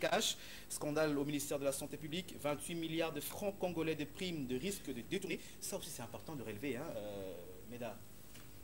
cash. Scandale au ministère de la Santé publique, 28 milliards de francs congolais de primes de risque de détourner. Ça aussi, c'est important de relever, hein, euh, Meda.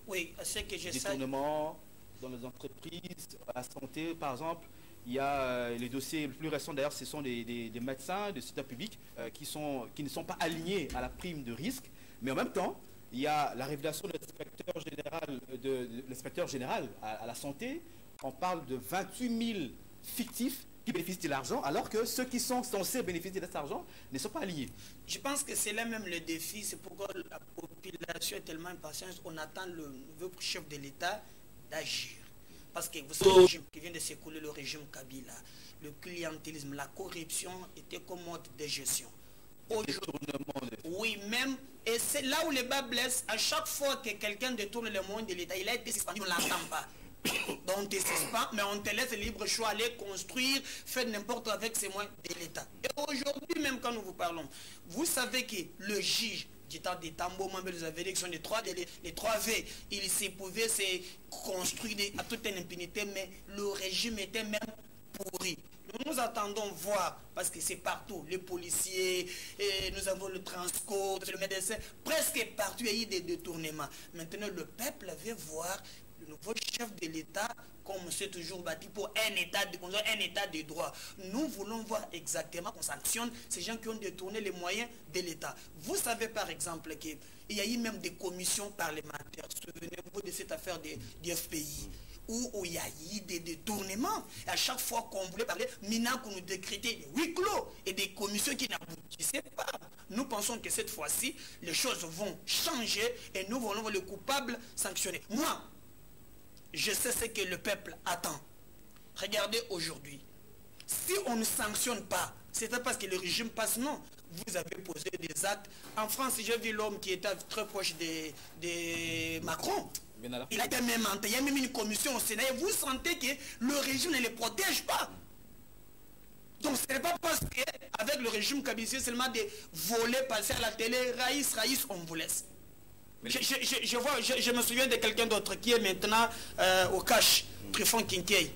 Oui, c'est que je. Détournement dans les entreprises, à la santé, par exemple. Il y a euh, les dossiers les plus récents, d'ailleurs, ce sont des, médecins, des secteur publics euh, qui, sont, qui ne sont pas alignés à la prime de risque. Mais en même temps, il y a la révélation de l'inspecteur général, de, l'inspecteur général à, la santé. On parle de 28 000 fictifs qui bénéficient de l'argent, alors que ceux qui sont censés bénéficier de cet argent ne sont pas alignés. Je pense que c'est là même le défi. C'est pourquoi la population est tellement impatiente. On attend le nouveau chef de l'État d'agir. Parce que vous savez, le régime qui vient de s'écouler, le régime Kabila, le clientélisme, la corruption était comme mode de gestion. Oui, même, et c'est là où les bas blessent, à chaque fois que quelqu'un détourne le moyens de l'État, il a été suspendu, on ne l'entend pas. Donc on ne te pas, mais on te laisse libre choix, aller construire, faire n'importe avec ces moyens de l'État. Et aujourd'hui, même quand nous vous parlons, vous savez que le juge du temps des tambours, vous avez dit que sont les trois, les, trois V. Il s'est pouvait se construire à toute une impunité, mais le régime était même pourri. Nous, nous attendons voir, parce que c'est partout, les policiers, et nous avons le transport, le médecin, presque partout il y a eu des détournements. Maintenant, le peuple veut voir nouveau chef de l'État comme c'est toujours bâti pour un état, de, un état de droit. Nous voulons voir exactement qu'on sanctionne ces gens qui ont détourné les moyens de l'État. Vous savez par exemple qu'il y a eu même des commissions parlementaires. Souvenez-vous de cette affaire des, FPI où, il y a eu des détournements. Et à chaque fois qu'on voulait parler, Mina qu'on nous décrétait des huis clos et des commissions qui n'aboutissaient pas. Nous pensons que cette fois-ci, les choses vont changer et nous voulons le coupable sanctionner. Moi, je sais ce que le peuple attend. Regardez aujourd'hui. Si on ne sanctionne pas, c'est pas parce que le régime passe, non. Vous avez posé des actes. En France, j'ai vu l'homme qui était très proche de, Macron. Il a été même Il y a même une commission au Sénat. Et vous sentez que le régime ne les protège pas. Donc ce n'est pas parce qu'avec le régime c'est seulement de voler, passer à la télé, raïs, raïs, on vous laisse. Je, vois, je, me souviens de quelqu'un d'autre qui est maintenant euh, au cash, Trifon Kinkei.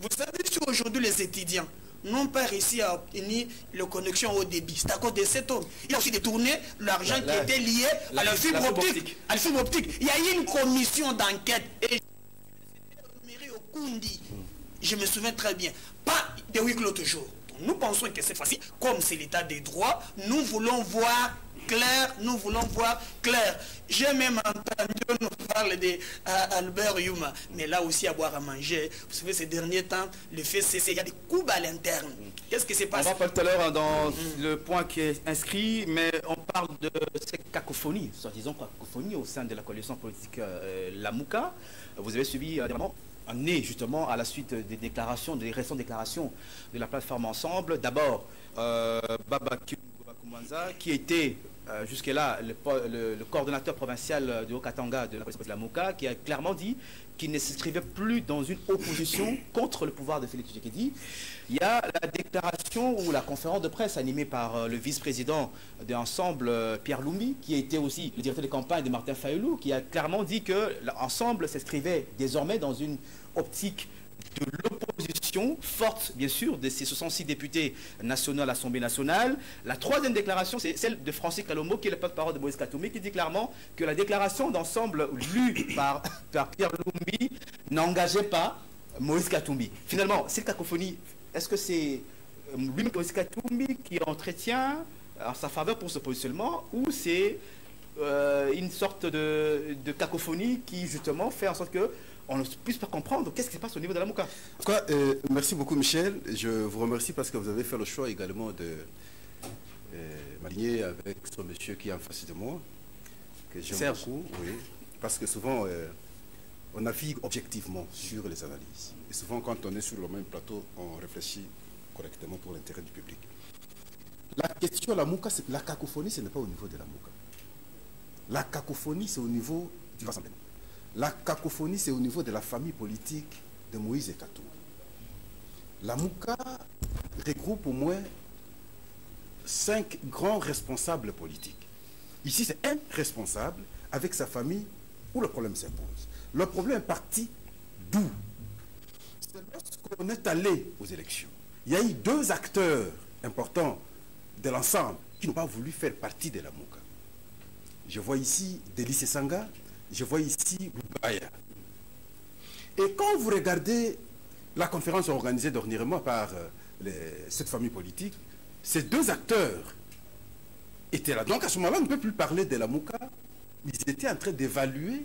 Vous savez, si aujourd'hui les étudiants n'ont pas réussi à obtenir la connexion au débit, c'est à cause de cet homme. Il a aussi détourné l'argent qui était lié à la fibre optique, À la fibre optique. Il y a eu une commission d'enquête et je me souviens très bien. Pas de huis clos toujours. Nous pensons que cette fois-ci, comme c'est l'état des droits, nous voulons voir clair, nous voulons voir clair. J'ai même entendu nous parler d'Albert Yuma, mais là aussi à boire à manger. Vous savez, ces derniers temps, le fait c'est il y a des coups à l'interne. Qu'est-ce qui s'est passé On va pas tout à l'heure hein, dans mm-hmm. le point qui est inscrit, mais on parle de cette cacophonie, soi-disant cacophonie au sein de la coalition politique euh, La Mouka. Vous avez suivi euh, né justement à la suite des déclarations, des récentes déclarations de la plateforme Ensemble. D'abord, euh, Baba qui était euh, jusque-là le, coordonnateur provincial de Haut-Katanga de la police de la Mouka, qui a clairement dit qu'il ne s'inscrivait plus dans une opposition contre le pouvoir de Félix Tshisekedi. Il y a la déclaration ou la conférence de presse animée par euh, le vice-président de l'ensemble, euh, Pierre Loumi, qui était aussi le directeur de campagne de Martin Fayoulou, qui a clairement dit que l'ensemble s'inscrivait désormais dans une optique de l'opposition forte, bien sûr, de ces 66 députés nationaux à l'Assemblée nationale. La troisième déclaration, c'est celle de Francis Calomo, qui est le porte-parole de Moïse Katoumi, qui dit clairement que la déclaration d'ensemble lue par, Pierre Lumbi n'engageait pas Moïse Katoumi. Finalement, cette cacophonie, est-ce que c'est euh, lui, Moïse Katoumi, qui entretient en sa faveur pour ce positionnement, ou c'est euh, une sorte de, cacophonie qui, justement, fait en sorte que on ne puisse pas comprendre qu'est-ce qui se passe au niveau de la Mouka. Euh, merci beaucoup Michel. Je vous remercie parce que vous avez fait le choix également de euh, m'aligner avec ce monsieur qui est en face de moi, que j'aime beaucoup. Oui, parce que souvent, euh, on navigue objectivement sur les analyses. Et souvent, quand on est sur le même plateau, on réfléchit correctement pour l'intérêt du public. La question de la Mouka, la cacophonie, ce n'est pas au niveau de la Mouka. La cacophonie, c'est au niveau du rassemblement. La cacophonie, c'est au niveau de la famille politique de Moïse et Katou. La Mouka regroupe au moins cinq grands responsables politiques. Ici, c'est un responsable avec sa famille où le problème s'impose. Le problème est parti d'où? C'est lorsqu'on est allé aux élections il y a eu deux acteurs importants de l'ensemble qui n'ont pas voulu faire partie de la MOUCA. Je vois ici Délice Sanga, je vois ici Boubaya. Et quand vous regardez la conférence organisée dernièrement par euh, cette famille politique, ces deux acteurs étaient là. Donc à ce moment-là, on ne peut plus parler de la MOUCA. Ils étaient en train d'évaluer,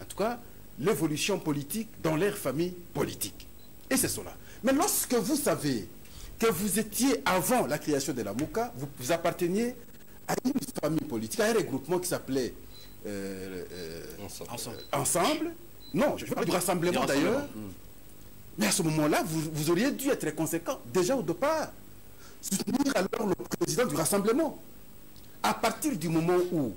en tout cas, l'évolution politique dans leur famille politique. Et c'est cela. Mais lorsque vous savez que vous étiez avant la création de la MOUCA, vous, apparteniez à une famille politique, à un regroupement qui s'appelait euh, euh, ensemble. Non, je parle du rassemblement d'ailleurs. Mais à ce moment-là, vous, vous, auriez dû être conséquent déjà au départ. Soutenir alors le président du rassemblement. À partir du moment où,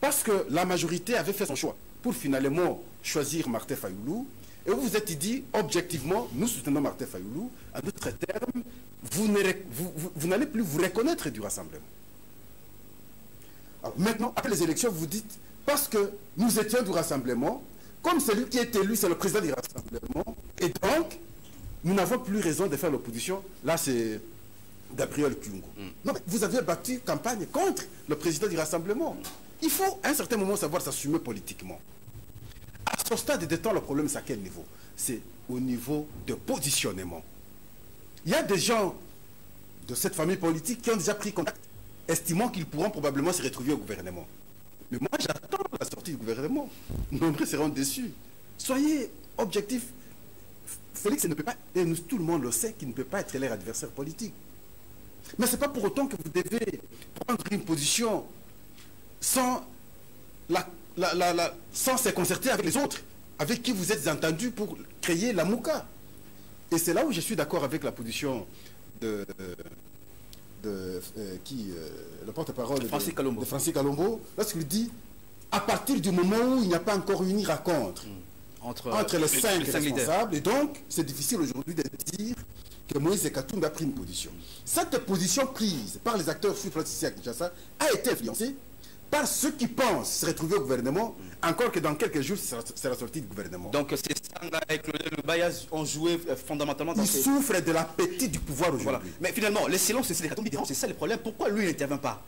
parce que la majorité avait fait son choix pour finalement choisir Martin Fayoulou, et vous vous êtes dit, objectivement, nous soutenons Martin Fayoulou, à d'autres termes, vous n'allez plus vous reconnaître du rassemblement. maintenant, après les élections, vous dites, parce que nous étions du rassemblement, comme celui qui est élu, c'est le président du rassemblement, et donc, nous n'avons plus raison de faire l'opposition. Là, c'est Gabriel Kungo. Mm. Non, mais vous avez battu campagne contre le président du rassemblement. Il faut à un certain moment savoir s'assumer politiquement. À ce stade de temps, le problème, c'est à quel niveau? C'est au niveau de positionnement. Il y a des gens de cette famille politique qui ont déjà pris contact, estimant qu'ils pourront probablement se retrouver au gouvernement. Mais moi, j'attends la sortie du gouvernement. Nombreux seront déçus. Soyez objectifs. Félix ne peut pas, et nous, tout le monde le sait, qu'il ne peut pas être leur adversaire politique. Mais ce n'est pas pour autant que vous devez prendre une position sans, se concerter avec les autres, avec qui vous êtes entendus pour créer la MOUCA. Et c'est là où je suis d'accord avec la position de, de euh, qui, euh, le porte-parole de Francis Calombo, de Francis Calombo lorsqu'il dit à partir du moment où il n'y a pas encore une rencontre hmm. entre, entre, les, cinq responsables, et donc c'est difficile aujourd'hui de dire que Moïse Katumbi a pris une position. Cette position prise par les acteurs sur à Kinshasa a été influencée par ceux qui pensent se retrouver au gouvernement, encore que dans quelques jours, c'est la sortie du gouvernement. Donc c'est Sanga et Claude Bayaz ont joué euh, fondamentalement dans Ils souffrent de l'appétit du pouvoir aujourd'hui. Mais finalement, les silences, c'est ça le problème. Pourquoi lui n'intervient pas?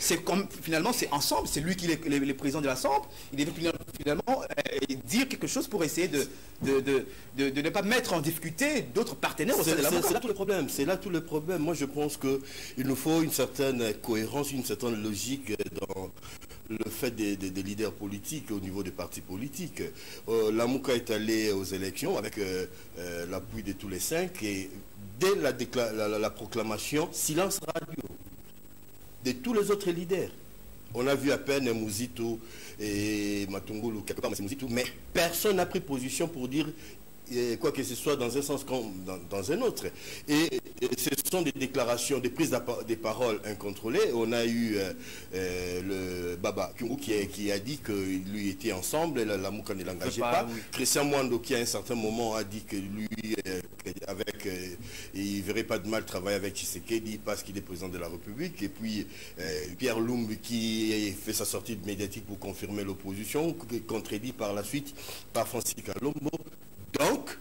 C'est comme finalement c'est ensemble, c'est lui qui est le, président de l'Assemblée, il devait finalement euh, dire quelque chose pour essayer de, de, ne pas mettre en difficulté d'autres partenaires au sein de C'est là tout le problème, c'est là tout le problème. Moi je pense qu'il nous faut une certaine cohérence, une certaine logique dans le fait des, leaders politiques au niveau des partis politiques. Euh, la est allée aux élections avec euh, l'appui de tous les cinq et dès la, la proclamation, silence radio de tous les autres leaders. On a vu à peine Mouzito et Matungulu, mais personne n'a pris position pour dire quoi que ce soit dans un sens comme dans, un autre. Et, ce sont des déclarations, des prises de parole incontrôlées. On a eu euh, euh, le Baba qui, qui, a dit que lui était ensemble, la, la Mouka ne l'engageait pas. Christian Mwando qui à un certain moment a dit que lui, euh, avec, il ne verrait pas de mal travailler avec Tshisekedi parce qu'il est président de la République. Et puis Pierre Lumb qui fait sa sortie médiatique pour confirmer l'opposition, contredit par la suite par Francis Kalombo. Donc,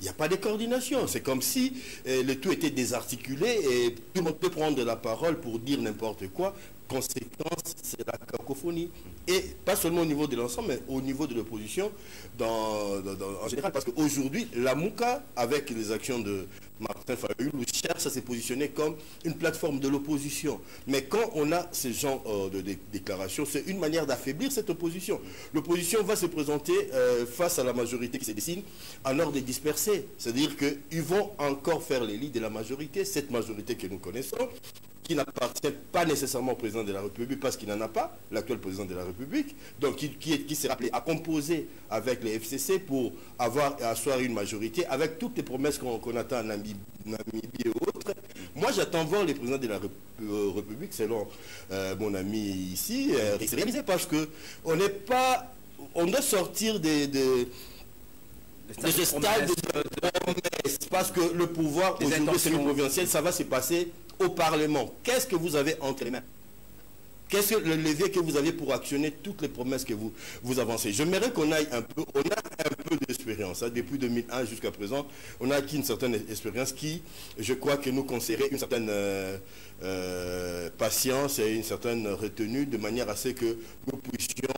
il n'y a pas de coordination. C'est comme si euh, le tout était désarticulé et tout le monde peut prendre la parole pour dire n'importe quoi. Conséquence, c'est la cacophonie. Et pas seulement au niveau de l'ensemble, mais au niveau de l'opposition en général. Parce qu'aujourd'hui, la MOUCA, avec les actions de Martin Fayoulou, cherche à se positionner comme une plateforme de l'opposition. Mais quand on a ce genre euh, de, déclarations, c'est une manière d'affaiblir cette opposition. L'opposition va se présenter euh, face à la majorité qui se dessine en ordre dispersé. C'est-à-dire qu'ils vont encore faire les lits de la majorité, cette majorité que nous connaissons, qui n'appartient pas nécessairement au président de la République parce qu'il n'en a pas, l'actuel président de la République, donc qui, qui, s'est rappelé à composer avec les FCC pour avoir et asseoir une majorité avec toutes les promesses qu'on attend en Namibie, et autres. Moi, j'attends voir les présidents de la euh, République, selon euh, mon ami ici, euh, réaliser parce que on n'est pas, on doit sortir des, des de ce stade de parce que le pouvoir aujourd'hui, c'est provincial, ça va se passer au Parlement. Qu'est-ce que vous avez entre les mains? Qu'est-ce que le levier que vous avez pour actionner toutes les promesses que vous, vous avancez? J'aimerais qu'on aille un peu, on a un peu d'expérience. Hein. depuis 2001 jusqu'à présent, on a acquis une certaine expérience qui, je crois, que nous conseillerait une certaine euh, euh, patience et une certaine retenue de manière à ce que nous puissions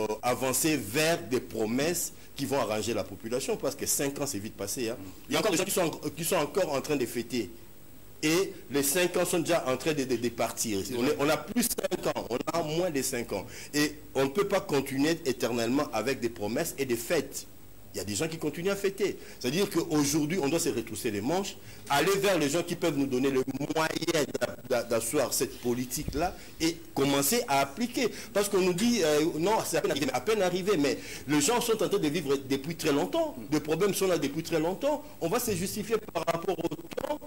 euh, avancer vers des promesses qui vont arranger la population parce que 5 ans c'est vite passé. Hein. Il y a encore des gens qui sont, qui sont encore en train de fêter et les 5 ans sont déjà en train de, de, partir. On, a plus 5 ans, on a moins de 5 ans. Et on ne peut pas continuer éternellement avec des promesses et des fêtes. Il y a des gens qui continuent à fêter. C'est-à-dire qu'aujourd'hui, on doit se retrousser les manches, aller vers les gens qui peuvent nous donner le moyen d'asseoir cette politique-là et commencer à appliquer. Parce qu'on nous dit, euh, non, c'est à peine arrivé, mais à peine arrivé, mais les gens sont en train de vivre depuis très longtemps. Les problèmes sont là depuis très longtemps. On va se justifier par rapport au temps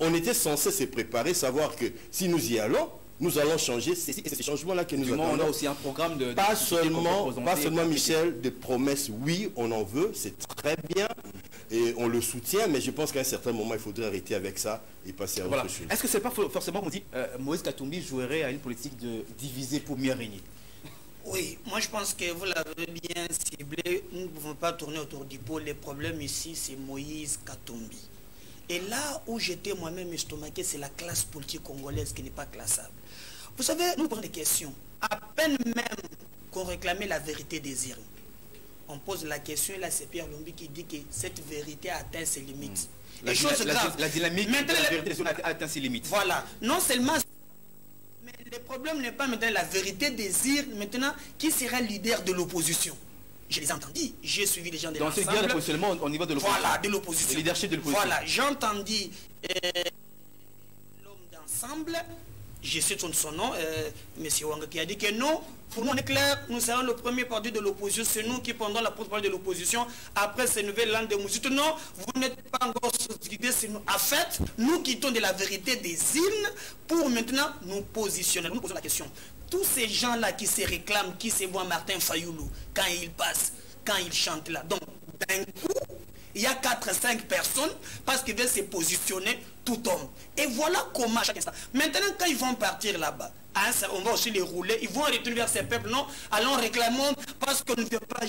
on était censé se préparer, savoir que si nous y allons, nous allons changer ces, ces changements-là que nous avons. On a aussi un programme de... Pas seulement, pas seulement Michel, de promesses, oui, on en veut, c'est très bien, et on le soutient, mais je pense qu'à un certain moment, il faudrait arrêter avec ça et passer à autre chose. Est-ce que c'est pas forcément qu'on dit euh, Moïse Katumbi jouerait à une politique de diviser pour mieux régner? Oui, moi je pense que vous l'avez bien ciblé. Nous ne pouvons pas tourner autour du pot. Le problème ici, c'est Moïse Katumbi. Et là où j'étais moi-même estomaqué, c'est la classe politique congolaise qui n'est pas classable. Vous savez, nous prenons des questions. À peine même qu'on réclamait la vérité des on pose la question, et là c'est Pierre Lombi qui dit que cette vérité a atteint ses limites. La, la, dynamique de la vérité a atteint ses limites. Voilà. Non seulement... Mais le problème n'est pas maintenant la vérité des maintenant, qui sera leader de l'opposition je les ai entendus, j'ai suivi les gens de l'ensemble. Dans ce positionnement au niveau de l'opposition. Voilà, de l'opposition. leadership de l'opposition. Voilà, j'ai entendu euh, l'homme d'ensemble, je sais son nom, euh, M. Wanga, qui a dit que non, pour nous on est clair, nous serons le premier parti de l'opposition, c'est nous qui pendant la porte-parole de l'opposition, après ces nouvelles langues de musique. Non, vous n'êtes pas encore guidés, c'est nous. En fait, nous quittons de la vérité des îles pour maintenant nous positionner. Nous posons la question tous ces gens-là qui se réclament, qui se voient Martin Fayoulou quand il passe, quand il chante là. Donc, d'un coup, il y a 4-5 personnes parce qu'ils veulent se positionner tout homme. Et voilà comment chaque instant. Maintenant, quand ils vont partir là-bas, on va aussi les rouler, ils vont retourner vers ces peuples, non Allons réclamons parce qu'on ne veut pas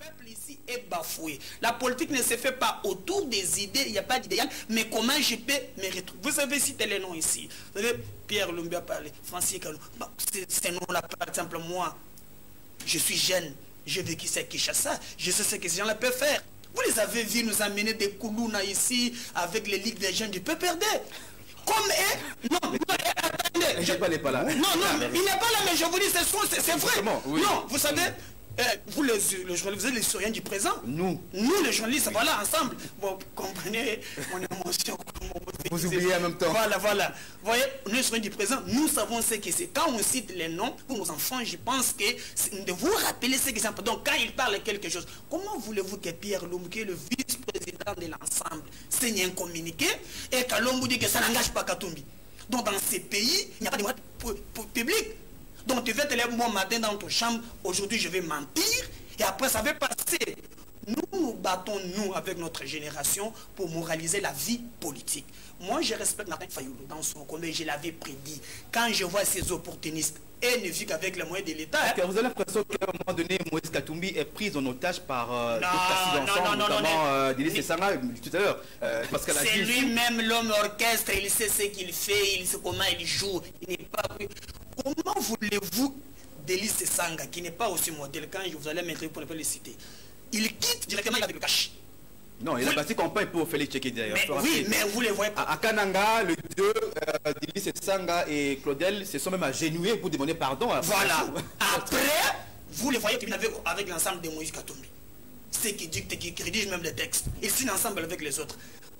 peuple ici est bafoué. La politique ne se fait pas autour des idées, il n'y a pas d'idéal, mais comment je peux me retrouver? Vous savez citer les noms ici. Vous savez, Pierre Lumbi a parlé, Francis Kalou. Bah, ces noms-là, par exemple, moi, je suis jeune, j'ai vécu ça qui ça, je sais ce que ces gens-là peuvent faire. Vous les avez vus nous amener des Koulouna ici avec les ligues des jeunes du PPRD. Comme eux, non, non, attendez. Je, pas, pas là. Non, non, il n'est pas là, mais je vous dis, c'est vrai. Non, vous savez, eh, vous, les, journalistes, vous êtes les historiens du présent. Nous. Nous, les journalistes, voilà, ensemble. Vous comprenez mon émotion. Vous oubliez en même temps. Voilà, voilà. Vous voyez, nous, les historiens du présent, nous savons ce que c'est. Quand on cite les noms, pour nos enfants, je pense que de vous rappeler ce que c'est. Donc, quand ils parlent quelque chose, comment voulez-vous que Pierre Loum, qui est le vice-président de l'ensemble, signe un communiqué et qu'Alombo dit que ça n'engage pas Katumbi? Donc, dans ces pays, il n'y a pas de droit public. Donc tu vas te lever bon matin dans ton chambre, aujourd'hui je vais mentir, et après ça va passer. Nous nous battons, nous, avec notre génération, pour moraliser la vie politique. Moi, je respecte Martin Fayoulou dans son combat, je l'avais prédit. Quand je vois ces opportunistes, et ne vit qu'avec les moyens de l'État. Hein. Vous avez l'impression qu'à un moment donné, Moïse Katumbi est pris en otage par euh, d'autres non, non, notamment euh, Délice Sanga tout à l'heure. Euh, C'est lui-même l'homme orchestre, il sait ce qu'il fait, il sait comment il joue. Il n'est pas Comment voulez-vous Délice Sanga, qui n'est pas aussi modèle, quand je vous allez mettre pour ne pas le citer, il quitte directement avec le cash. Non, il a passé campagne pour Félix Tchekedi d'ailleurs. Oui, mais vous les voyez pas. À, Kananga, les deux, euh, Délice Sanga et Claudel se sont même agenouillés pour demander pardon. À voilà. Après, vous les voyez avec, avec l'ensemble de Moïse Katumbi. C'est qui dicte, qui rédige même les textes. Ils signent ensemble avec les autres.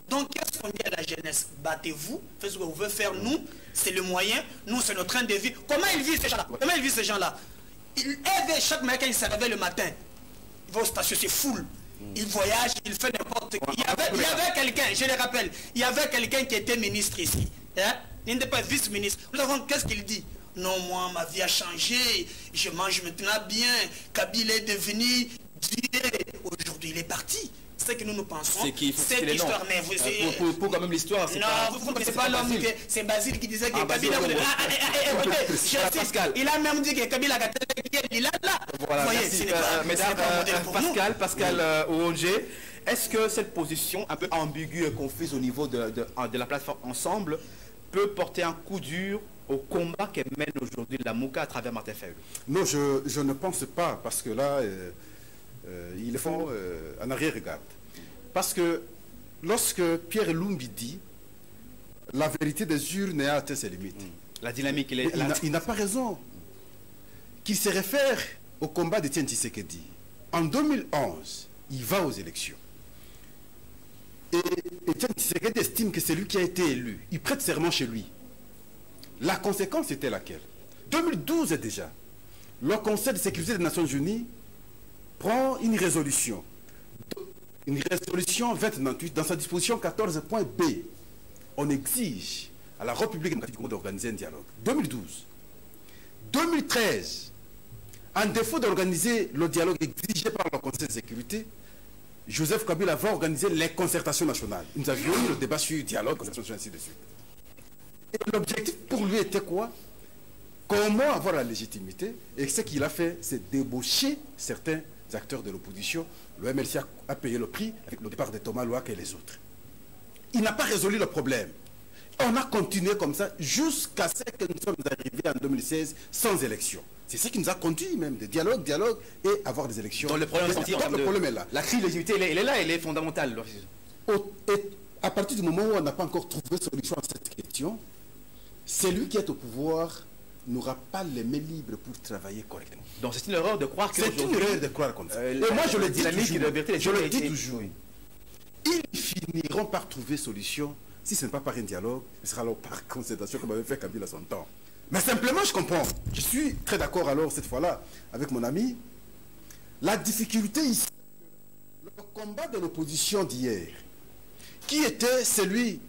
Donc, qu'est-ce qu'on dit à la jeunesse? Battez-vous, faites ce que vous voulez faire. Nous, c'est le moyen. Nous, c'est notre train de vie. Comment ils vivent ces gens-là? Comment ils vivent ces gens-là? Ils aident chaque matin, ils se réveillent le matin. Ils vont au station, c'est full. Ils voyagent, ils font n'importe quoi. Il y avait, quelqu'un, je le rappelle, il y avait quelqu'un qui était ministre ici. Hein? Il n'était pas vice-ministre. Nous avons, qu'est-ce qu'il dit? Non, moi, ma vie a changé. Je mange maintenant bien. Kabila est devenu Dieu. Aujourd'hui, il est parti. Ce que nous nous pensons, c'est qui cette histoire. Mais vous, euh, pour, pour, pour, quand même l'histoire, Non, pas, vous ne connaissez pas l'homme c'est Basile qui disait que ah, Kabila voulait. Ah, ah, ah, écoutez, Pascal. Il a même dit que Kabila a il là. Voilà, vous voyez, merci, euh, mesdames, euh, Pascal, Pascal euh, Ouongé, est-ce que cette position un peu ambiguë et confuse au niveau de, de, de la plateforme Ensemble peut porter un coup dur au combat qu'elle mène aujourd'hui la MOUCA à travers Martin Fayou Non, je, je, ne pense pas, parce que là, euh, euh, il faut euh, en arrière-regarde. Parce que lorsque Pierre Lumbi dit la vérité des urnes a atteint ses limites. La dynamique, il, est, il n'a pas raison. Qu'il se réfère au combat de Tien Tshisekedi. En 2011, il va aux élections. Et, et Tien Tshisekedi estime que c'est lui qui a été élu. Il prête serment chez lui. La conséquence était laquelle? 2012 déjà, le Conseil de sécurité des Nations Unies prend une résolution. Une résolution 2098 dans sa disposition 14.b. On exige à la République démocratique du Congo d'organiser un dialogue. 2012. 2013, en défaut d'organiser le dialogue exigé par le Conseil de sécurité, Joseph Kabila va organiser les concertations nationales. Nous avions eu le débat sur le dialogue, concertation, ainsi de suite. Et l'objectif pour lui était quoi? Comment avoir la légitimité? Et ce qu'il a fait, c'est débaucher certains acteurs de l'opposition. Le MLC a, payé le prix avec le départ de Thomas Loac et les autres. Il n'a pas résolu le problème. On a continué comme ça jusqu'à ce que nous sommes arrivés en 2016 sans élection. C'est ce qui nous a conduit même, de dialogue, dialogue et avoir des élections. Donc le problème, le problème est là. La crise de légitimité, elle, est là, elle est fondamentale. et à partir du moment où on n'a pas encore trouvé solution à cette question, celui qui est au pouvoir n'aura pas les mains libres pour travailler correctement. Donc c'est une erreur de croire que... C'est une erreur de croire comme ça. Euh, Et moi je le dis toujours, je le dis toujours. Ils finiront par trouver solution. Si ce n'est pas par un dialogue, ce sera alors par concertation comme avait fait Kabila son temps. Mais simplement, je comprends. Je suis très d'accord alors cette fois-là avec mon ami. La difficulté ici, le combat de l'opposition d'hier, qui était celui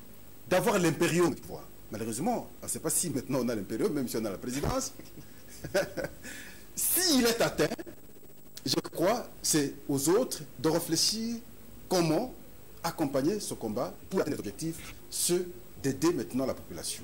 d'avoir l'impérium de pouvoir. Malheureusement, on ne sait pas si maintenant on a l'impérium, même si on a la présidence. S'il est atteint, je crois, c'est aux autres de réfléchir comment accompagner ce combat pour atteindre l'objectif, ceux d'aider maintenant la population.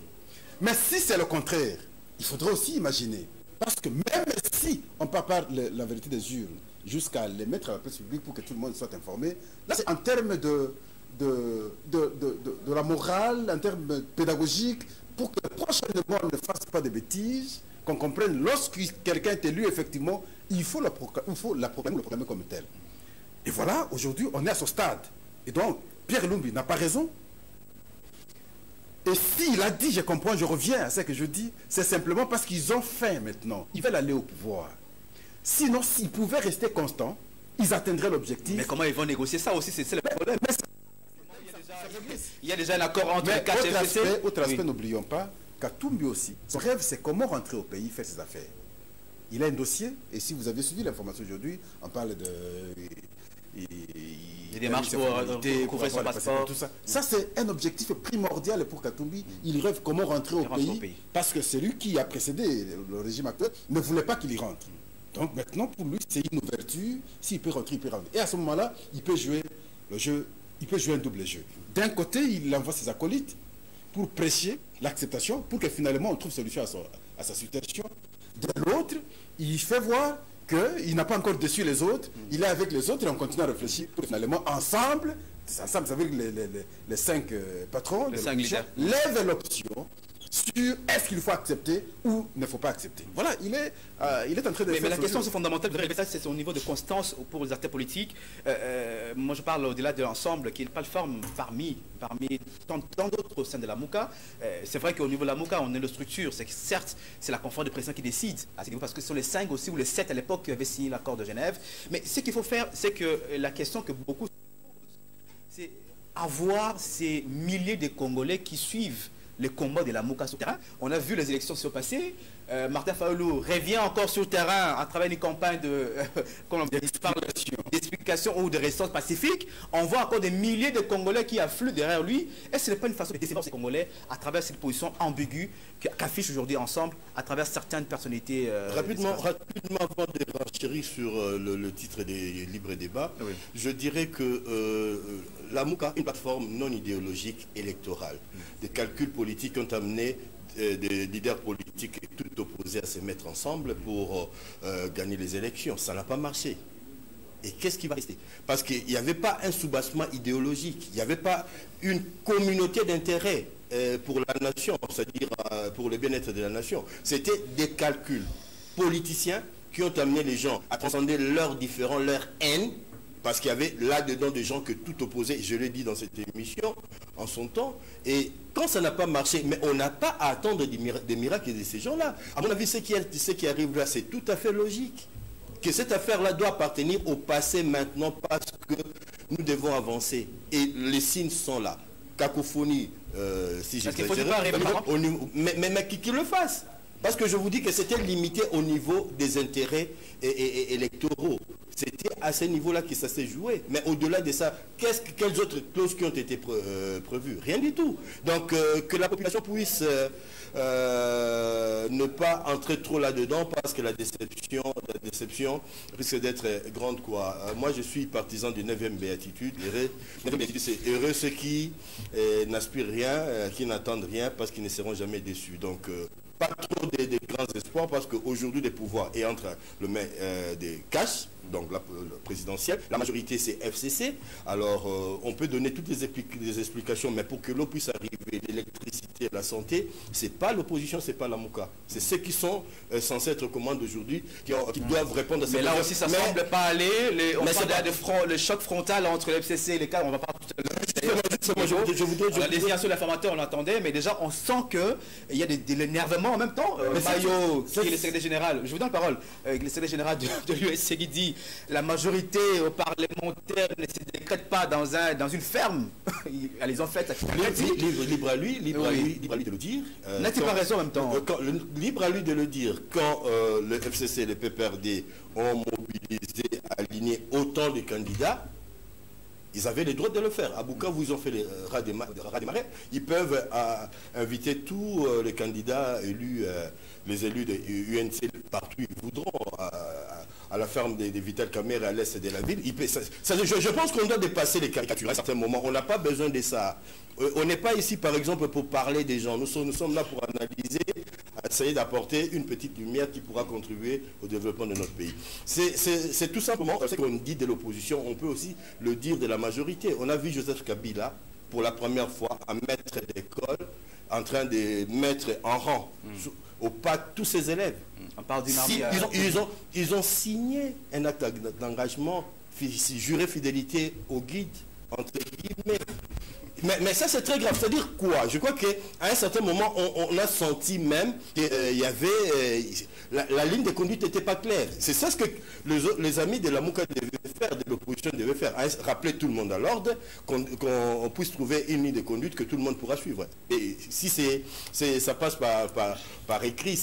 Mais si c'est le contraire, il faudrait aussi imaginer, parce que même si on pas la vérité des urnes jusqu'à les mettre à la place publique pour que tout le monde soit informé, là c'est en termes de, de, de, la morale, en termes pédagogiques, pour que prochainement on ne fasse pas de bêtises, qu'on comprenne lorsque quelqu'un est élu, effectivement, il faut, la, il faut la proclamer, le proclamer comme tel. Et voilà, aujourd'hui, on est à ce stade. Et donc, Pierre Lumbi n'a pas raison. Et s'il a dit, je comprends, je reviens à ce que je dis, c'est simplement parce qu'ils ont faim maintenant. Ils veulent aller au pouvoir. Sinon, s'ils pouvaient rester constants, ils atteindraient l'objectif. Mais comment ils vont négocier ça aussi? C'est le problème. Il y a déjà un accord entre les quatre autre aspect, autre aspect n'oublions pas, Katumbi aussi, son rêve, c'est comment rentrer au pays, faire ses affaires. Il a un dossier, et si vous avez suivi l'information aujourd'hui, on parle de... Les démarches pour couvrir son passeport. Tout ça, ça c'est un objectif primordial pour Katumbi. Il rêve comment rentrer au pays, au pays, parce que celui qui a précédé le régime actuel ne voulait pas qu'il y rentre. Donc maintenant, pour lui, c'est une ouverture. S'il peut rentrer, il peut rentrer. Et à ce moment-là, il peut jouer le jeu il peut jouer un double jeu. D'un côté, il envoie ses acolytes pour prêcher l'acceptation, pour que finalement on trouve solution à, sa situation. De l'autre, il fait voir qu'il n'a pas encore déçu les autres, il est avec les autres et on continue à réfléchir pour finalement ensemble, ensemble, ça veut dire les, les, cinq euh, patrons, les cinq lèvent l'option sur est-ce qu'il faut accepter ou ne faut pas accepter. Voilà, il est, euh, il est en train de mais, mais la question fondamentale, c'est au niveau de constance pour les acteurs politiques. Euh, euh, moi, je parle au-delà de l'ensemble, qui est pas forme parmi, parmi tant, d'autres au sein de la MOUCA. c'est vrai qu'au niveau de la MOUCA, on a une structure. C'est que certes, c'est la conférence de président qui décide, parce que ce sont les cinq aussi ou les sept à l'époque qui avaient signé l'accord de Genève. Mais ce qu'il faut faire, c'est que la question que beaucoup se posent, c'est avoir ces milliers de Congolais qui suivent les combats de la Mouka sur le terrain. On a vu les élections se passer. Euh, Martin Faoulou revient encore sur le terrain à travers une campagne de d'explication ou de résistance pacifique. On voit encore des milliers de Congolais qui affluent derrière lui. Et ce n'est pas une façon de décevoir ces Congolais à travers cette position ambiguë qu'affiche aujourd'hui ensemble à travers certaines personnalités. Euh, rapidement, rapidement, avant de renchérir sur euh, le, titre des libres débats, je dirais que la MOUCA, une plateforme non idéologique électorale, des calculs politiques ont amené euh, des leaders politiques tout opposés à se mettre ensemble pour euh, gagner les élections. Ça n'a pas marché. Et qu'est-ce qui va rester? Parce qu'il n'y avait pas un soubassement idéologique, il n'y avait pas une communauté d'intérêt euh, pour la nation, c'est-à-dire pour le bien-être de la nation. C'était des calculs politiciens qui ont amené les gens à transcender leurs différents, leur haine, parce qu'il y avait là-dedans des gens que tout opposait, je l'ai dit dans cette émission, en son temps. Et quand ça n'a pas marché, mais on n'a pas à attendre des, miracles de ces gens-là. À mon avis, ce qui, ce qui arrive là, c'est tout à fait logique. Que cette affaire-là doit appartenir au passé maintenant parce que nous devons avancer. Et les signes sont là. Cacophonie, euh, si j'ai mais, mais, mais qui, le fasse? Parce que je vous dis que c'était limité au niveau des intérêts électoraux. C'était à ce niveau-là que ça s'est joué. Mais au-delà de ça, quelles autres clauses qui ont été euh, prévues? Rien du tout. Donc euh, que la population puisse euh, ne pas entrer trop là-dedans parce que la déception, la déception risque d'être grande. moi, je suis partisan du 9e béatitude. c'est heureux ceux qui n'aspirent rien, qui n'attendent rien parce qu'ils ne seront jamais déçus. Donc pas trop des, grands espoirs parce qu'aujourd'hui, les pouvoirs est entre le main des cash donc la, présidentielle. La majorité, c'est FCC. Alors, euh, on peut donner toutes les, explications, mais pour que l'eau puisse arriver, l'électricité, la santé, c'est pas l'opposition, c'est pas la MOUCA. C'est ceux qui sont euh, censés être commandes aujourd'hui qui, doivent répondre à ces Mais là aussi, ça ne semble pas aller. Les, on parle de, front, le choc frontal entre l'FCC et les cadres. On va pas je, je voudrais, la désignation de l'informateur, on l'attendait, mais déjà, on sent qu'il y a de, l'énervement en même temps. Euh, qui est le secrétaire général, je vous donne la parole, le secrétaire général de, de l'USC qui dit la majorité au parlementaire ne se décrète pas dans, un, dans une ferme. Ils ont fait libre, libre, à lui, libre, à lui, libre à lui de le dire. Euh, N'a-t-il pas raison en même temps euh, Libre à lui de le dire. Quand euh, le FCC et le PPRD ont mobilisé, aligné autant de candidats, ils avaient le droit de le faire. À Bukavu, ils ont fait les rats des marais. Ils peuvent inviter tous les candidats élus, les élus de UNC partout ils voudront à la ferme des, Vital Camer à l'est de la ville. je, pense qu'on doit dépasser les caricatures à certains moments. On n'a pas besoin de ça. Euh, on n'est pas ici, par exemple, pour parler des gens. Nous sommes là pour analyser, essayer d'apporter une petite lumière qui pourra contribuer au développement de notre pays. C'est tout simplement ce qu'on dit de l'opposition. On peut aussi le dire de la majorité. On a vu Joseph Kabila, pour la première fois, un maître d'école, en train de mettre en rang mm. au pas tous ses élèves. On parle d'une ils, ont, ils, ont, signé un acte d'engagement, juré fidélité au guide, entre guillemets. Mais, ça, c'est très grave. C'est-à-dire quoi? Je crois qu'à un certain moment, on, a senti même qu'il euh, y avait... Euh, la, ligne de conduite n'était pas claire. C'est ça ce que les, amis de la Mouka devaient faire, de l'opposition devaient faire. Rappeler tout le monde à l'ordre, qu'on puisse trouver une ligne de conduite que tout le monde pourra suivre. Et si c'est, ça passe par, écrit,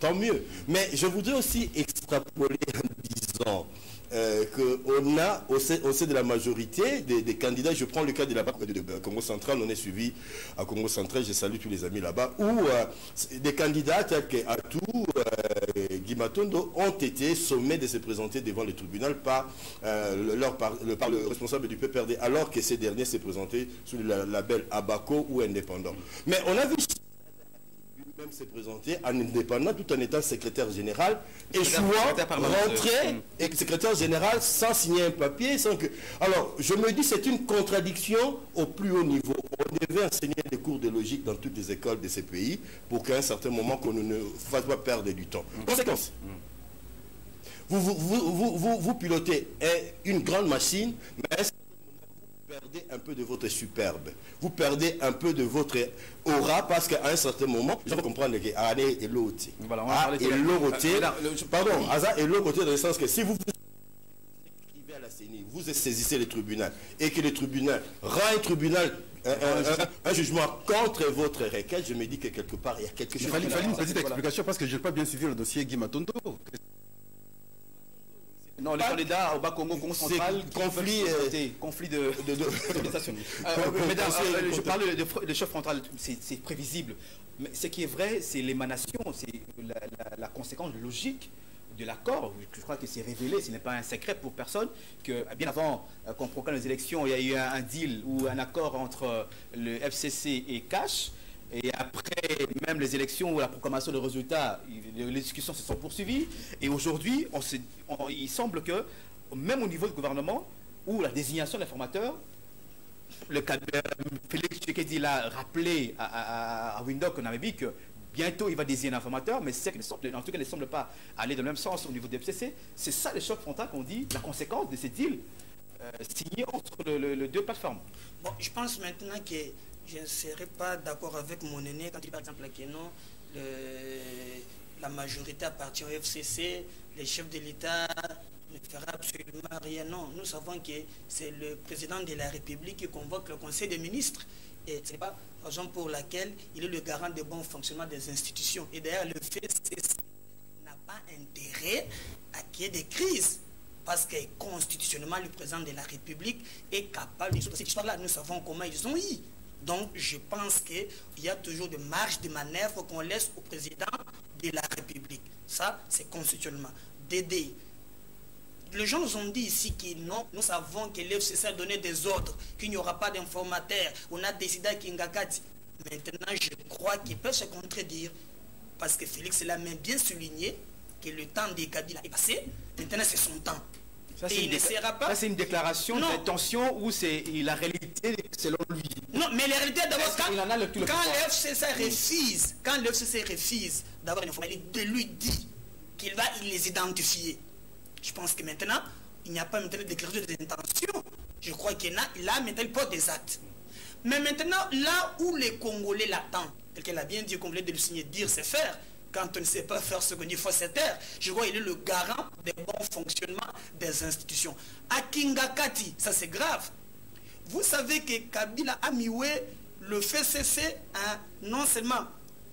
tant mieux. Mais je voudrais aussi extrapoler en disant euh, qu'on a au sein, de la majorité des, candidats, je prends le cas de la de, Congo Central, on est suivi à Congo Central, je salue tous les amis là-bas, où euh, des candidats tels qu'Atou, euh, Guimatondo ont été sommés de se présenter devant le tribunal par, euh, leur, le, par le responsable du PPRD, alors que ces derniers s'est présenté sous le label Abaco ou indépendant. Mais on a vu même s'est présenté en indépendant tout en étant secrétaire général, et souvent rentrer mm. et secrétaire général sans signer un papier. Sans que... Alors, je me dis c'est une contradiction au plus haut niveau. On devait enseigner des cours de logique dans toutes les écoles de ces pays pour qu'à un certain moment qu'on ne fasse pas perdre du temps. Mm. Conséquence. Mm. Vous, vous, vous, vous, pilotez une grande machine, mais perdez un peu de votre superbe. Vous perdez un peu de votre aura parce qu'à un certain moment, je comprendre que Ané est l'autre. Voilà, et l'autre. Pardon, Aza est l'autre dans le sens que si vous vous saisissez le tribunal et que le tribunal rend un tribunal un, jugement contre votre requête, je me dis que quelque part, il y a quelque chose... Il fallait, une petite explication parce que je n'ai pas bien suivi le dossier Guy Matondo. Non, les candidats au Bas-Congo, Congo central, conflit, euh, conflit de, de, de, euh, je parle de, chef frontal, c'est prévisible. Mais ce qui est vrai, c'est l'émanation, c'est la, conséquence logique de l'accord. Je crois que c'est révélé, ce n'est pas un secret pour personne, que bien avant euh, qu'on proclame les élections, il y a eu un, un, deal ou un accord entre le FCC et Cash. Et après même les élections ou la proclamation de résultats, les discussions se sont poursuivies. Et aujourd'hui, il semble que, même au niveau du gouvernement, où la désignation d'informateurs, le euh, Félix Tchekedi l'a rappelé à, à, Windhoek, on vu que bientôt il va désigner un informateur, mais c'est en tout cas, ne semble pas aller dans le même sens au niveau des FCC. C'est ça le choc frontal qu'on dit, la conséquence de ces deals euh, entre les deux plateformes. Bon, je pense maintenant que je ne serais pas d'accord avec mon aîné quand il dit par exemple que non, la majorité appartient au FCC, les chefs de l'État ne fera absolument rien. Non, nous savons que c'est le président de la République qui convoque le Conseil des ministres. Et ce n'est pas la raison pour laquelle il est le garant du bon fonctionnement des institutions. Et d'ailleurs, le FCC n'a pas intérêt à qu'il y ait des crises. Parce que constitutionnellement, le président de la République est capable de cette histoire-là. Nous savons comment ils ont eu. Donc, je pense qu'il y a toujours des marges de manœuvre qu'on laisse au président de la République. Ça, c'est constitutionnellement. D'aider. Les gens nous ont dit ici que non, nous savons que l'FCC a donné des ordres, qu'il n'y aura pas d'informateurs. On a décidé à Kingakati. Maintenant, je crois qu'il peut se contredire. Parce que Félix l'a même bien souligné que le temps des Kabila est passé. Maintenant, c'est son temps. Ça, c'est une, déclaration d'intention ou c'est la réalité selon lui Non, mais la réalité d'abord, quand, quand l'FCC refuse, quand l'FCC refuse d'avoir une information, de lui dit qu'il va les identifier. Je pense que maintenant, il n'y a pas maintenant de déclaration d'intention. Je crois qu'il a, maintenant, des actes. Mais maintenant, là où les Congolais l'attendent, quelqu'un l'a bien dit, Congolais de le signer, dire, c'est faire quand on ne sait pas faire ce qu'on dit, faut se taire. Je crois qu'il est le garant des bons fonctionnements des institutions. À Kingakati, ça c'est grave. Vous savez que Kabila a mioué le hein, non seulement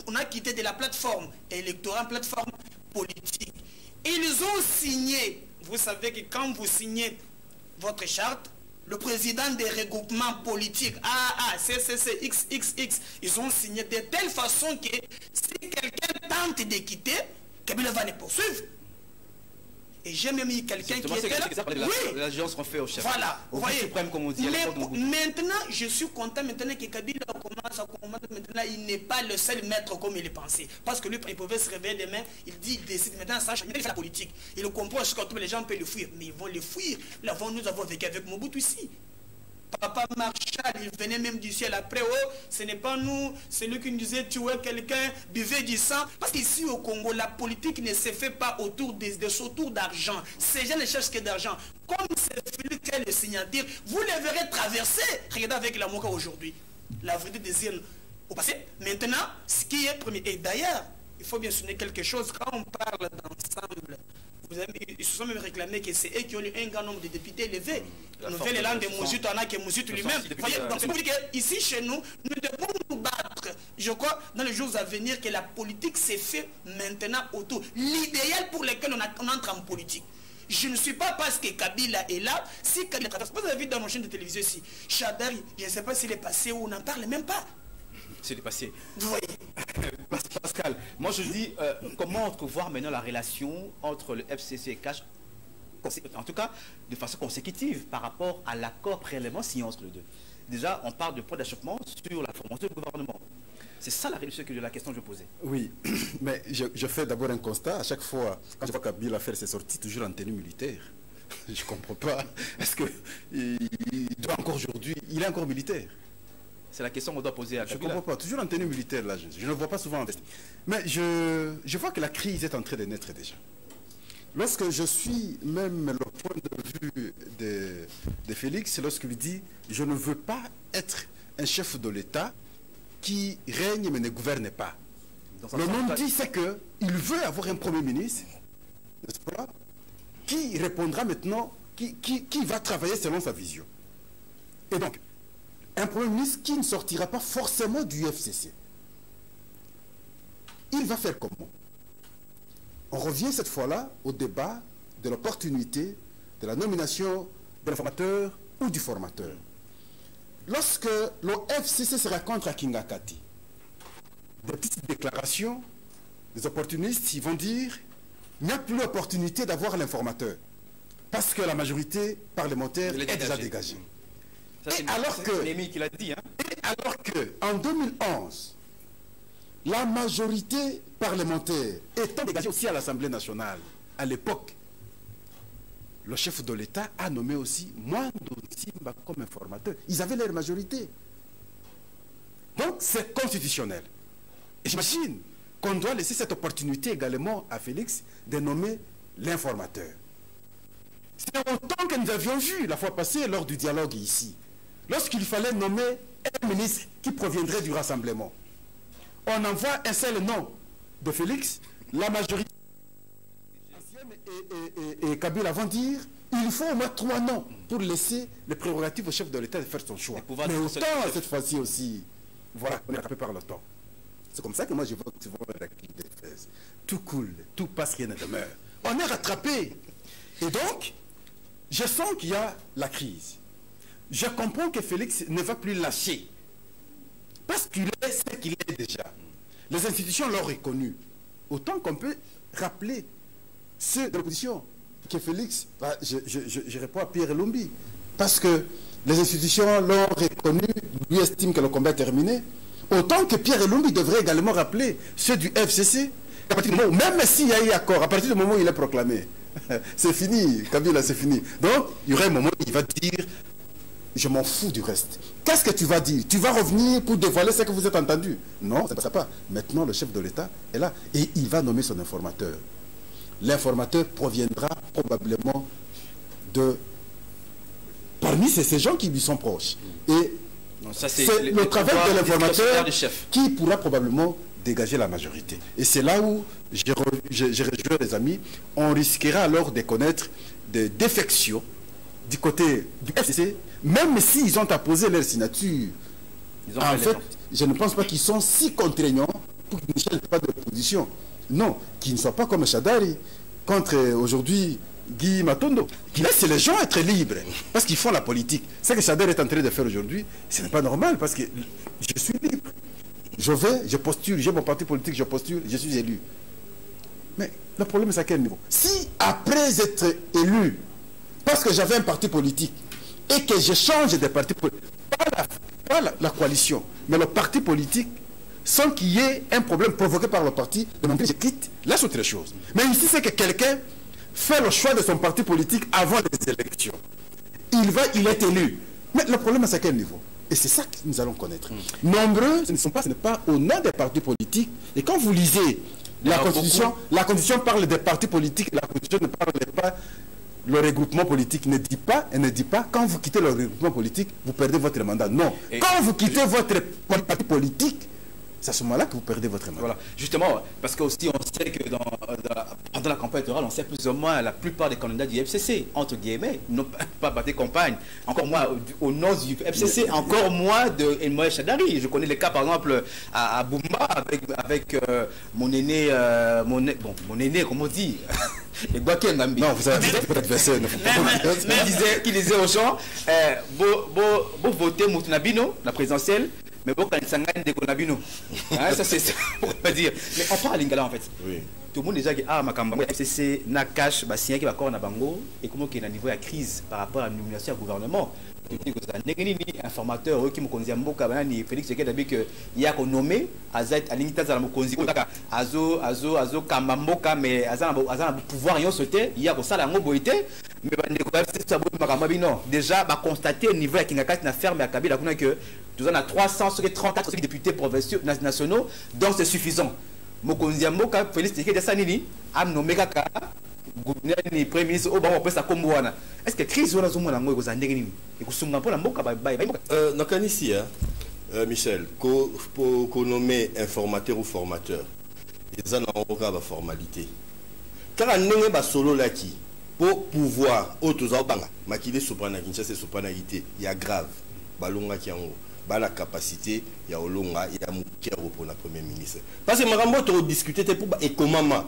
on a quitté de la plateforme électorale, plateforme politique. Ils ont signé, vous savez que quand vous signez votre charte, le président des regroupements politiques, AA, CCC, XXX, ils ont signé de telle façon que si quelqu'un tente de quitter, Kabila va les poursuivre. Et j'ai même eu quelqu'un qui était là. Oui. L'agence qu'on fait au chef. Voilà. Au voyez. suprême, comme on dit. Mais maintenant, je suis content maintenant que Kabila commence à commander. Maintenant, il n'est pas le seul maître comme il est pensé. Parce que lui, il pouvait se réveiller demain. Il dit, il décide maintenant, ça il fait la politique. Il comprend ce que les gens peuvent le fuir. Mais ils vont le fuir. Là, nous avons vécu avec Mobutu ici. Papa Marshall, il venait même du ciel après, oh, ce n'est pas nous, c'est lui qui nous disait tuer quelqu'un, buvez du sang. Parce qu'ici au Congo, la politique ne se fait pas autour des, autour d'argent. Ces gens ne cherchent que d'argent. Comme c'est Philippe qui est le signataire, vous les verrez traverser. Regardez avec la Moka aujourd'hui. La vérité désire au passé. Maintenant, ce qui est premier. Et d'ailleurs, il faut bien souligner quelque chose quand on parle d'ensemble ils se sont même réclamés que c'est eux qui ont eu un grand nombre de députés élevés. Nous faisons les langues de Moussout, on a que Moussout lui-même. Donc c'est pour dire qu'ici, chez nous, nous devons nous battre. Je crois, dans les jours à venir, que la politique s'est fait maintenant autour. L'idéal pour lequel on, entre en politique. Je ne suis pas parce que Kabila est là. Si Kabila vous avez vu dans nos chaînes de télévision ici, Chadari, je ne sais pas s'il est passé ou on n'en parle même pas c'est dépassé. Vous Pascal, moi je dis, euh, comment voir maintenant la relation entre le FCC et Cash, en tout cas de façon consécutive par rapport à l'accord préalablement signé entre les deux Déjà, on parle de point d'achoppement sur la formation du gouvernement. C'est ça la, de la question que je posais. Oui, mais je, fais d'abord un constat. À chaque fois, quand je vois Kabila faire ses sorties, toujours en tenue militaire. Je ne comprends pas. Est-ce qu'il doit encore aujourd'hui, il est encore militaire? C'est la question qu'on doit poser à Je ne comprends pas. Toujours en tenue militaire, là. Je, ne le vois pas souvent en Mais je, je vois que la crise est en train de naître déjà. Lorsque je suis même le point de vue de, de Félix, lorsqu'il dit « Je ne veux pas être un chef de l'État qui règne mais ne gouverne pas ». Le nom dit c'est qu'il veut avoir un Premier ministre, n'est-ce pas, qui répondra maintenant, qui, qui, qui va travailler selon sa vision. Et donc, un Premier ministre qui ne sortira pas forcément du FCC. Il va faire comment On revient cette fois-là au débat de l'opportunité de la nomination de l'informateur ou du formateur. Lorsque le FCC se rencontre à Kingakati, des petites déclarations, des opportunistes, ils vont dire il n'y a plus l'opportunité d'avoir l'informateur parce que la majorité parlementaire est est, déjà dégagé. dégagée. Ça, Et alors que- Lémy qui l'a dit. Hein. Et alors que en 2011, la majorité parlementaire étant dégagée aussi à l'Assemblée nationale, à l'époque, le chef de l'État a nommé aussi Mwando Simba comme informateur. Ils avaient leur majorité. Donc c'est constitutionnel. Et j'imagine qu'on doit laisser cette opportunité également à Félix de nommer l'informateur. C'est autant que nous avions vu la fois passée lors du dialogue ici, lorsqu'il fallait nommer un ministre qui proviendrait du rassemblement. On envoie un seul nom de Félix, la majorité et, et, et- et Kabila vont dire il faut au moins trois noms pour laisser les prérogatives au chef de l'État de faire son choix. Mais autant cette fois-ci aussi, voilà, on est rattrapé par le temps. C'est comme ça que moi je vois souvent la crise des fraises. Tout coule, tout passe, rien ne demeure. On est rattrapé. Et donc, je sens qu'il y a la crise. Je comprends que Félix ne va plus lâcher. Parce qu'il est ce qu'il est déjà. Les institutions l'ont reconnu. Autant qu'on peut rappeler ceux de l'opposition que Félix, bah, je, réponds à Pierre Lumbi, parce que les institutions l'ont reconnu, lui estime que le combat est terminé. Autant que Pierre Lumbi devrait également rappeler ceux du FCC, à partir du moment même s'il y a eu accord, à partir du moment où il est proclamé, c'est fini, Kabila, c'est fini. Donc, il y aura un moment où il va dire je m'en fous du reste. Qu'est-ce que tu vas dire? Tu vas revenir pour dévoiler ce que vous êtes entendu Non, ça ne passe pas. Maintenant, le chef de l'État est là et il va nommer son informateur. L'informateur proviendra probablement de parmi ces, gens qui lui sont proches. Et c'est le travail de l'informateur qui pourra probablement dégager la majorité. Et c'est là où j'ai rejoint les amis. On risquera alors de connaître des défections du côté du FCC, même s'ils ont apposé leur signature. Ils ont En fait je ne pense pas qu'ils sont si contraignants pour qu'ils ne changent pas de position. Non, qu'ils ne soient pas comme Chadari contre euh, aujourd'hui Guy Matondo. Qui laisse les gens être libres parce qu'ils font la politique. Ce que Chadari est en train de faire aujourd'hui, ce n'est pas normal parce que je suis libre. Je vais, je postule, j'ai mon parti politique, je postule, je suis élu. Mais le problème, c'est à quel niveau? Si après être élu, parce que j'avais un parti politique, et que je change de parti politique, pas, la, pas la- la coalition, mais le parti politique, sans qu'il y ait un problème provoqué par le parti, de mon je quitte, là c'est autre chose. Mais ici, c'est que quelqu'un fait le choix de son parti politique avant les élections. Il va, il est élu. Mais le problème, c'est à quel niveau? Et c'est ça que nous allons connaître. Nombreux, ce ne sont pas, ce n'est pas au nom des partis politiques. Et quand vous lisez la Constitution, la Constitution parle des partis politiques, la Constitution ne parle pas le regroupement politique ne dit pas, elle ne dit pas, quand vous quittez le regroupement politique, vous perdez votre mandat. Non. Et- quand vous quittez votre parti politique, c'est à ce moment-là que vous perdez votre mandat. Voilà, justement, parce que aussi on sait que dans, dans la- pendant la campagne électorale, on sait plus ou moins la plupart des candidats du FCC, entre guillemets, n'ont pas- battu campagne. Encore moins au, au nom du FCC, encore moins de Elmoé Chadari. Je connais les cas par exemple à, à Boumba avec, avec euh, mon aîné, euh, mon, aîné- bon, mon aîné, comment on dit Et. Non, vous avez votre adversaire. ne faut pas qui disait, qui disait aux gens, euh, beau, beau, beau voter Moutunabino, la présidentielle, mais beau quand il de Konabino. Hein, ça c'est ça, on va dire. Mais on parle à Lingala en fait. Oui. Tout le monde déjà dit, ah, FCC, na cash, bah, signé qui va encore na bango, et comment qu'il y a un niveau de crise par rapport à la nomination au gouvernement. informateur ki mokonzi ya mboka banani félix sekedi abi ke ye akonome aza alingi te azala mokonzi oyo kaka azo- azo- mboka mais aza na bo- aza na pouvoir yango boye te mais ya fcc aboyi makambo abi non déjà baconstate niveau ya na ferme ya kabila kuna ke toza na 300 soki 34 soki députés provinciaux na- nationaux. Donc c'est suffisant. Mokonzi ya mboka félix sekedi asa nini anome kaka. Nani premier ministre kombo wana. Est ce que crise wana azomona yango ekozala ndenge nini? Ekosunga ba- ba- ba- Euh, nakanisi hein, euh, michel ko- po- konomme informateur ou formateur eza na yango kaka baformalité kaka ndenge basololaki mpo pouvoir oyo toza kobanga makili esopana na kinshasa ya grave balongaki yango bana capacité ya olonga ya moke ya kopona premier ministre. Parce que makambo todiscute te mpo ekomama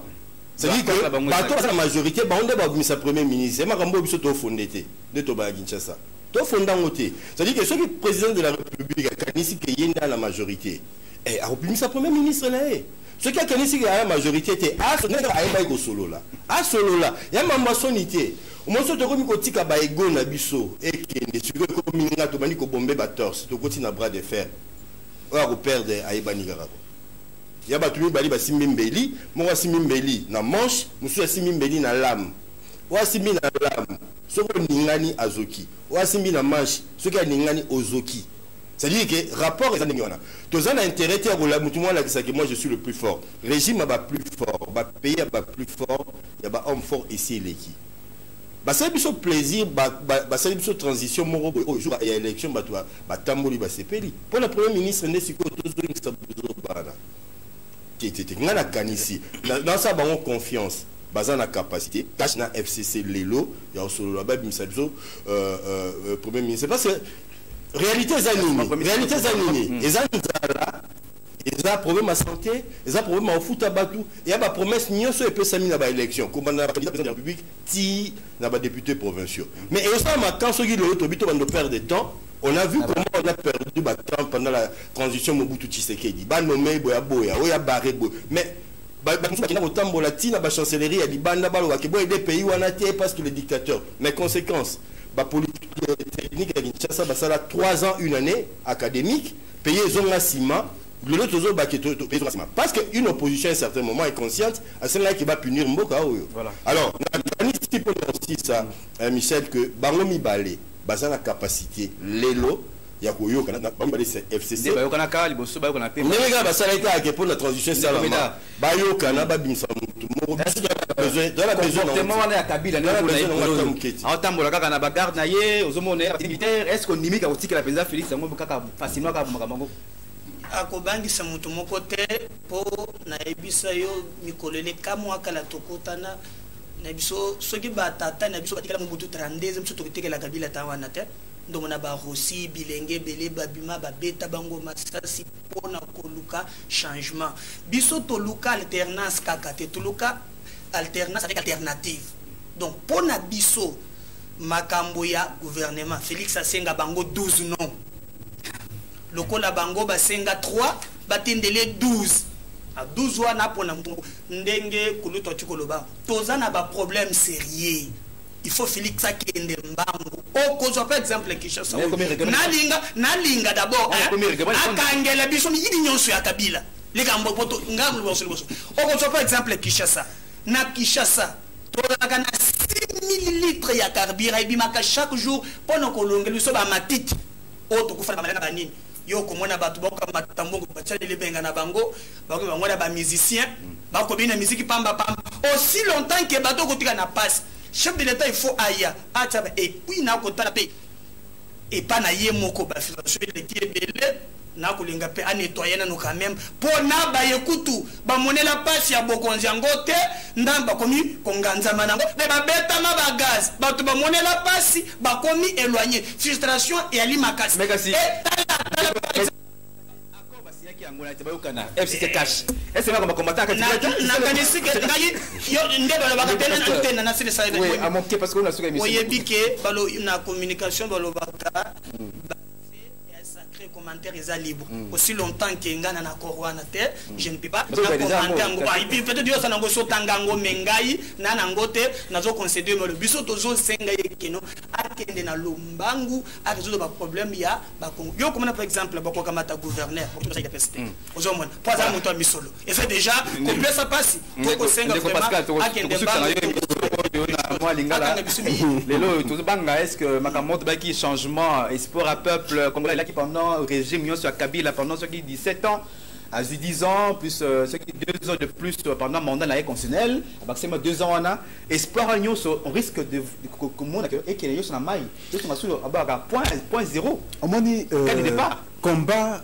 c'est-à-dire que bato baza na majorité bango nde babimisa premier ministre. Ya makambo oyo biso tofonde te nde tobaya kinshasa tofonda yango te c'est-à-dire que soki président de la république akanisi ke ye nde na majorité akobimisa premier ministre na ye soki akanisi ke aya majorité te ayebaki kosolola asolola ya mambo asoni te moso tokomi na biso na bras de fer. Oyo akoperdre ayebani mibali mbeli na manche na na lame. Soki oningani azoki na manche soki aningani ozoki c'est-à-dire que rapport eza ndenge wana toza na intérêt te ya moi je suis le plus fort. Régime ya baplus fort. Bapays ya baplus fort. Ya bahomme fort esi eleki basali biso plaisir basali biso transition moko boye. Oyo jour ya élection bato batamboli basepeli mpo na premier ministre nde sikoyo tozongisa bozobana tetete ngai nakanisi nasala bango confiance. Baza na capacité. Kasi na fcc lelo ya kosolola babimisa biso premier ministre. Parce que réalité eza nini? réalité eza nini? Eza nzala eza problème ya santé eza problème ya kofuta bato eya bapromesse nyonso epesami na baélection kobanda na bacandidat président de la république ti na badéputé provinciaux. Mais eosalama quand soki lelo tobi to bando perdre de temps on a vu comment on a perdu ba temps pendant la transition mobutu tshisekedi. Banome boya boya oyo abare boye mais bamosusu bakenda kotambola ntina bachancellerie ya libanda balobaki boye ede pays parce que le dictateur mais conséquence bapolitique technique ya kinshasa basala 3 ans une année académique pays ezonga nsima lelo tozobaki tozonga nsima parce que une opposition à un certain moment est consciente asengaki bapunir mboka oyo alors nakanisi mpo na osisa michel que bango mibale baza na capacité lelo ya koyokana bango mibale fcc ndenge kaka basalaki kaka ke mpo na transition esalama bayokana babimisa motu moko aotambola kaka na bagarde na ye ozomona militaire est ce ondimi ka kotikela mpenza félix yango kaka facilement kaka makambo? yango akobangisa moto moko te mpo nayebisa yo mikolo elekamwa kala tokutana na biso soki batata na biso batikala mobutu 32 biso tokotekelaka bila ta wana te. Ndongo na barosi bilenge ebele babima babeta bango masasi mpona koluka changement. Biso toluka alternance kaka te toluka alternance avec alternative. Donc mpona biso makambo ya gouvernement félix asenga bango 12 non lokola bango basenga 3 batindele 12 a 12 wana mpona ndenge kuluta ti koloba toza na baproblème sérieux. Il faut félix akende mbangu okozwa par exemple kinshasa nalinga nalinga d'abord akangela biso miyidi nyonso ya kabila. Likambo poto ngamliboso liboso okozwa par exemple kinshasa. Na kinshasa tozalaka na 6000 litre ya carburant ebimaka chaque jour mpona kolongela biso bamatiti oyo tokufana bamalanga banini yo komona bato bakokamata mbongo batialeli benga na bango bakoki bango na bamusicien bakobina miziki pambapamba aussi longtemps ke bato okotika na pasi chef de l'état faut aya atia epuis nakotala mpe epa na ye moko bafiltration eleki ebele nakolinga mpe anetoye nano quand même. Mpo na baye kutu bamonela mpasi ya bokonzi yango te nda bakomi konganzama nango. Me babetama bagaz bato bamonela mpasi bakomi éloigné. Frustration eyali makasi. Nakanisi ke na nasilesaaoyebi ke na communication balobaka commentaire eza libre aussi longtemps ke nga na nakor wana te je ne peux pas commenter yango peut-être yo osala yango sotanga yango me ngai na nango te nazoconcede melo biso tozosenga ye keno. Akende na lombangu aresoudre baproblème ya bakongo yo komona par exemple bakokamata gouverneur te ozomona po azala moto ya misolo. Efe déjà kopesa mpasi tokosenga vraiment akende mwa lingala. Lelo tozobanga est ce que makambo tobaki changement espoir à peuple congolais elaki pendant régime nyonso ya kabila pendant soki 17 ans azwi 10 ans plus euh, soki 2 ans de plus euh, pendant mandat na ye constitutionnel. Abakisema 2 ans wana espoir wana nyonso on risque de komona ekele nyonso na mai nyonso masusu abaka point zéro. Omoni départ combat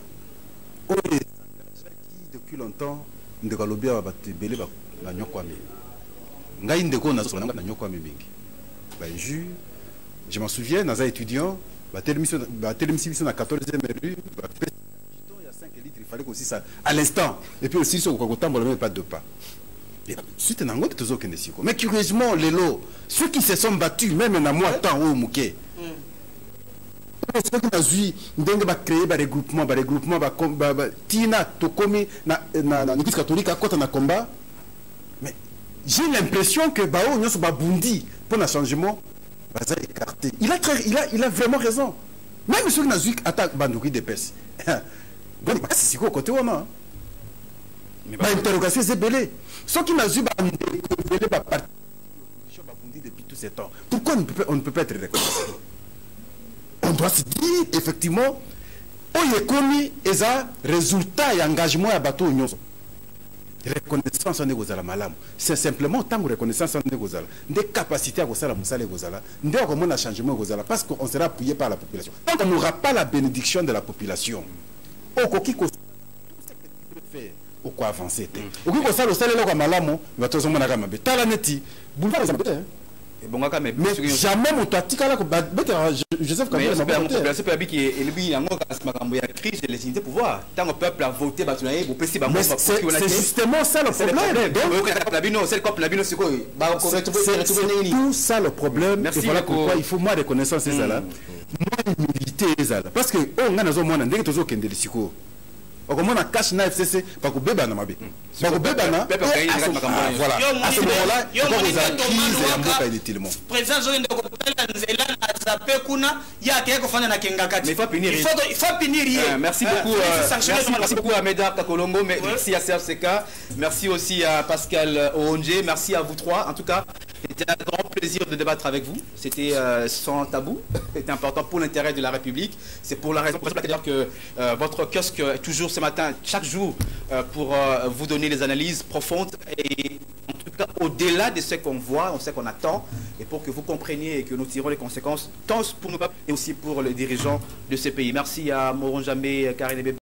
oyo ezalaki depuis longtemps ndeko alobi awa bato ebele banyokwami ngai na je m'en souviens naza étudiant batelemisi biso na 14e rue bapesi bidon ya 5 litres à l'instant. Et puis aussi sokoka kotambola même pas de pas. Suite siko. Mais curieusement lelo ceux qui se sont battus même na mwa temps oyo moke. Soki nazwi ndenge bacreye baregroupement baregroupement ntina tokomi na église catholique akɔta na combat. Mais j'ai l'impression que bao nyonso babundi mpo na changement. Baza écarté. Il a, très, il, a, il a vraiment raison. Même soki nazwi ata bandoki depese makasi sikoyo kote wana bainterrogation eza ebele soki nazwi bandeko ebele baparti babundi depuis tout ce temps. Pourquoi on ne peut, on ne peut pas être reconnaissant on doit se dire effectivement oyo ekomi eza résultat ya engagement bato oyo nyonso reconnaissance wana ekozala malamu. C'est simplement ntango reconnaissance wana ekozala. Nde capacité ya kosala mosala ekozala. Nde akomona changement ekozala parce qu'on sera appuyé par la population. Tant qu'on n'aura pas la bénédiction de la population okoki kosala okoavance te? Okoki kosala malamu boulevard mais jamais moto atikala kobetela joseph kabila mpe abiki elobi yango kasi makambo ya crise de légitimité pouvoir ntango peuple a voté bato na ye bopesi c'est justement ça le problème. na bino sikoyo tout ça le problème. Et voilà pourquoi il faut moi reconnaissance ezala. Moi humilité ezala. Parce que oyo ngai nazomona ndenge tozokendele sikoyo okomona cash na fcc bakobebana mabe. Bakobebana voilà. À ce moment-là ekozala crise ya mboka inutilement. Président azokende kopela nzela na zape kuna ye akeye kofanda na kenga Mais il faut punir. il faut punir ye. Euh, merci beaucoup, euh, merci, beaucoup à Médard Kakolongo, mais- merci à CFCK, merci aussi à Pascal Oonje, merci à vous trois. En tout cas, c'était un grand plaisir de débattre avec vous. C'était euh, sans tabou, c'était important pour l'intérêt de la République. C'est pour la raison pour laquelle que euh, votre kiosque est toujours ce matin, chaque jour, euh, pour vous donner les analyses profondes et en tout cas au-delà de ce qu'on voit, on sait qu'on attend, et pour que vous compreniez et que nous tirons les conséquences, tant pour nos peuples et aussi pour les dirigeants de ce pays. Merci à Moron Jamé, Karine Bébé.